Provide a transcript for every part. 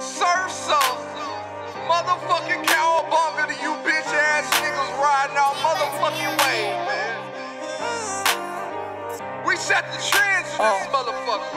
Surf some motherfucking cowabunga to you bitch ass niggas riding our motherfucking way, man. We set the trends for this oh. motherfucker.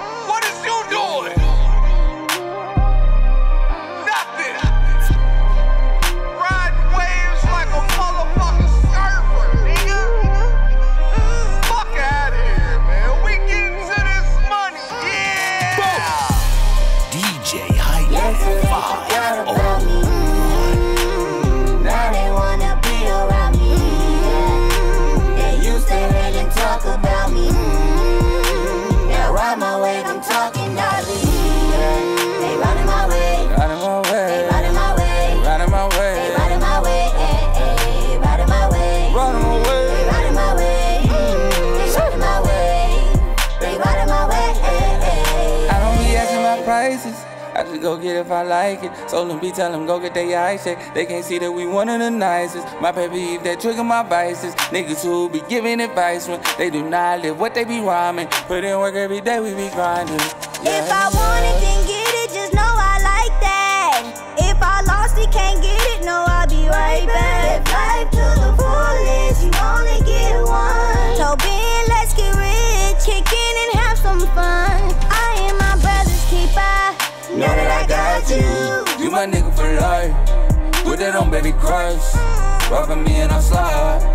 Prices. I just go get if I like it. So them be tell them go get their eyes checked. They can't see that we one of the nicest. My pet peeve that trigger my vices. Niggas who be giving advice when they do not live what they be rhyming. Put in work every day, we be grinding. If I want it, then get it, just know I like that. If I lost it, can't get it, no, I'll be right back. Live life to the fullest, you only get one. So Ben, let's get rich, kick in and have some fun. Know that I got you. You my nigga for life. Put that on baby Christ. Rockin' me and I slide.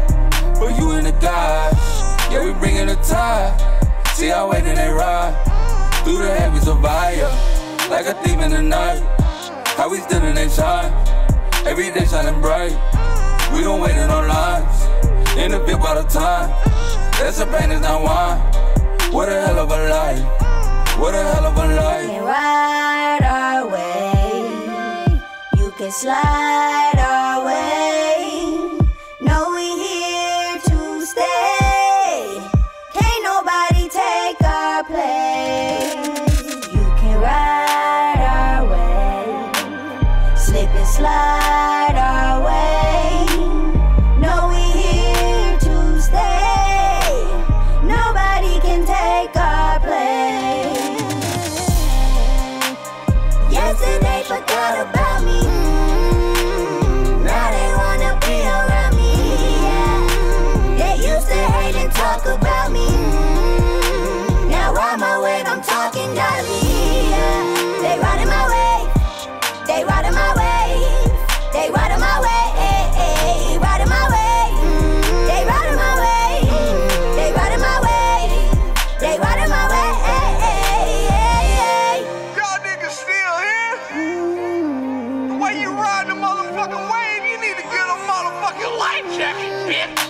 Put you in the guys. Yeah, we bringin' the tide. See how wait and they ride. Through the heavens of fire. Like a thief in the night. How we still in they shine. Every day shining bright. We don't wait in our lines. In the big by the time. That's a pain, it's not wine. What a hell of a life. What a hell of a life. Can slide our way. No, we here to stay. Can't nobody take our place. You can ride our way. Slip and slide I'm talking out. They riding my wave. They riding my wave. They riding my wave. Riding my wave. They riding my wave. They riding my wave. They riding my wave. Y'all niggas still here? The way you the motherfucking wave, you need to get a motherfucking life.